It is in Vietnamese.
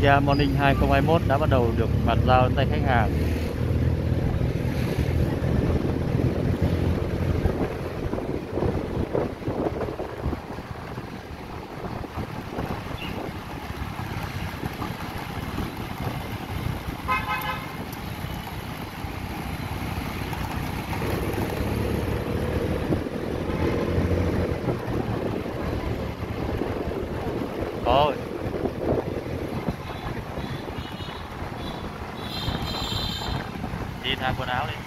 Kia Morning 2021 đã bắt đầu được bàn giao tay khách hàng. Thôi ดีทางบนเอาเลย